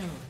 kill.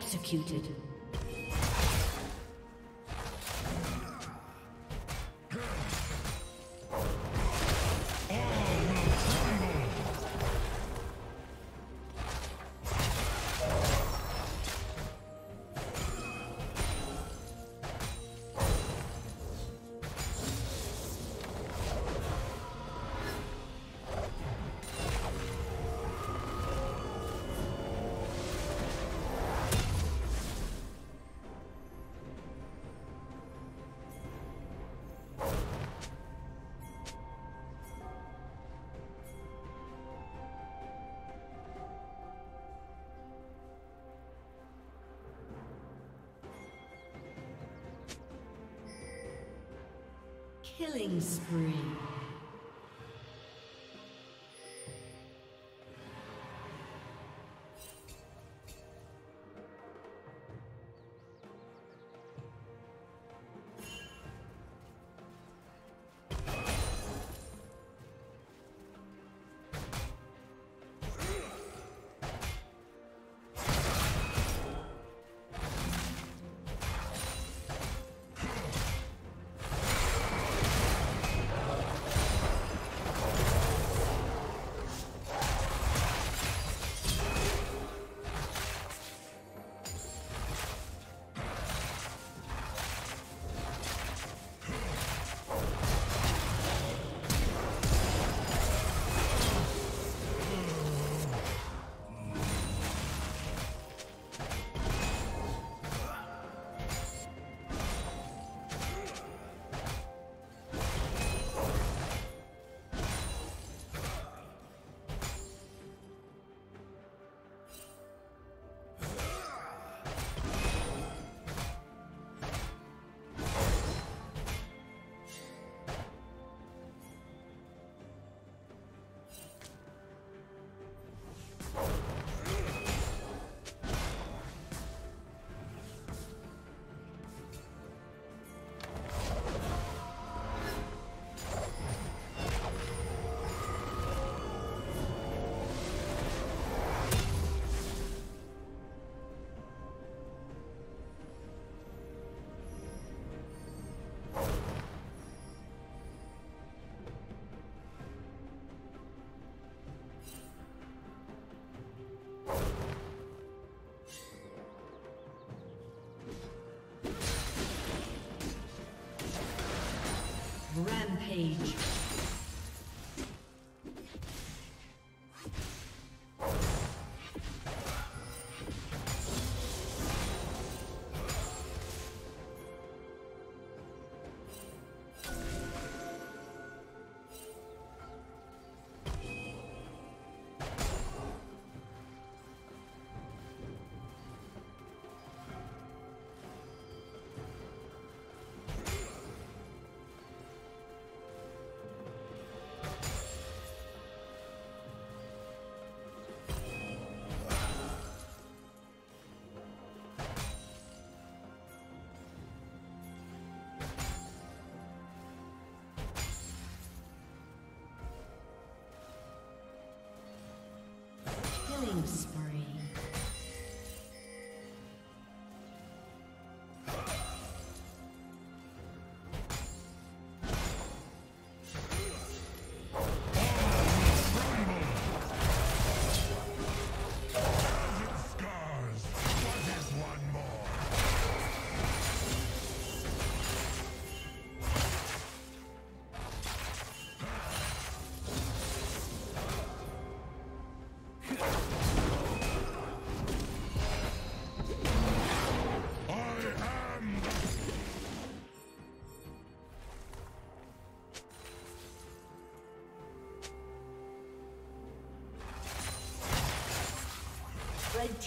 Executed. Killing spree. Rampage.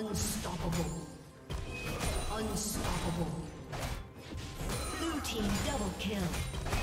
Unstoppable. Unstoppable. Blue team double kill.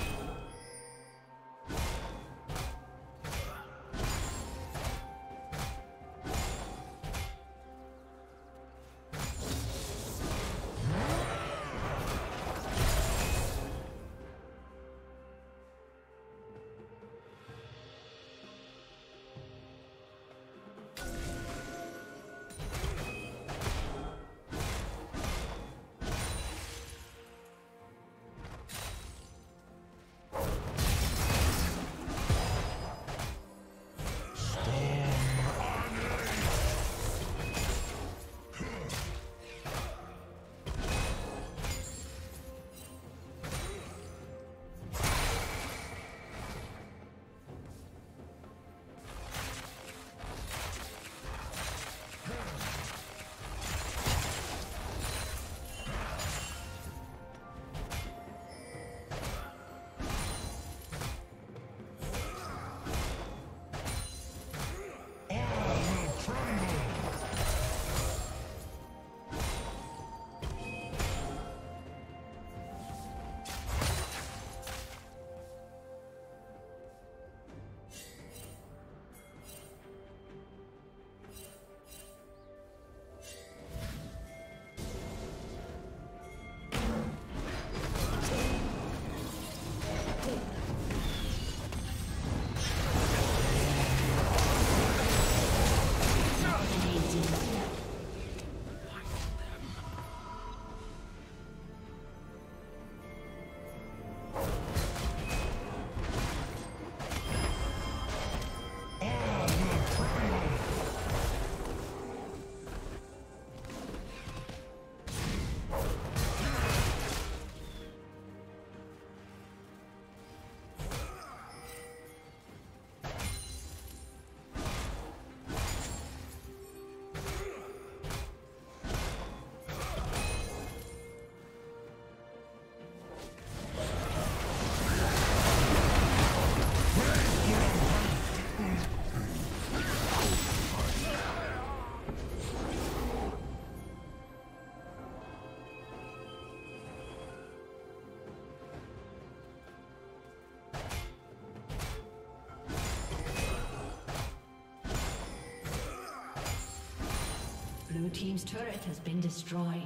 Blue Team's turret has been destroyed.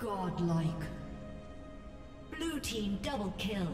Godlike. Blue Team double kill.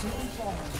Soon fall.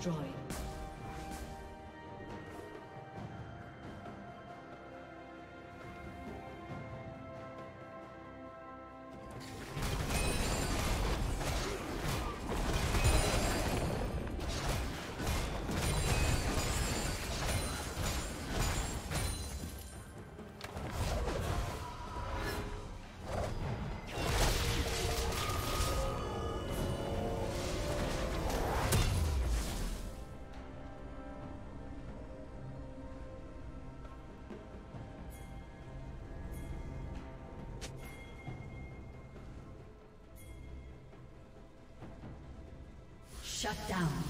Destroyed. Shut down.